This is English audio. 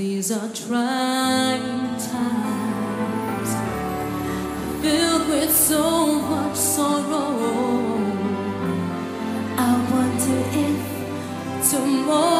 these are trying times. Filled with so much sorrow. I wonder if tomorrow